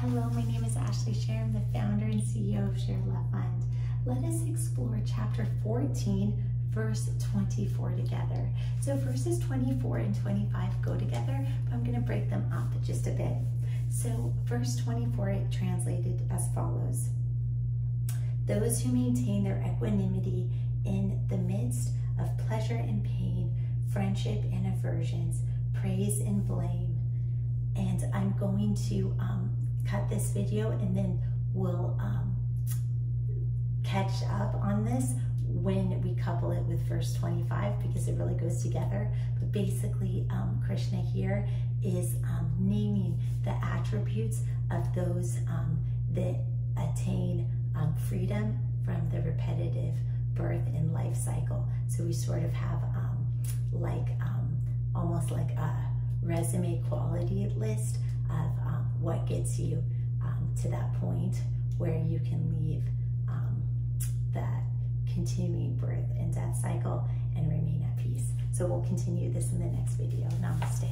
Hello, my name is Ashley. I'm the founder and CEO of Share Love Fund. Let us explore chapter 14, verse 24 together. So verses 24 and 25 go together, but I'm going to break them up just a bit. So verse 24, it translated as follows. Those who maintain their equanimity in the midst of pleasure and pain, friendship and aversions, praise and blame. And I'm going to um, cut this video and then we'll um, catch up on this when we couple it with verse 25 because it really goes together. But basically, um, Krishna here is um, naming the attributes of those um, that attain um, freedom from the repetitive birth and life cycle. So we sort of have um, like almost like a resume quality list of what gets you to that point where you can leave um, that continuing birth and death cycle and remain at peace. So we'll continue this in the next video. Namaste.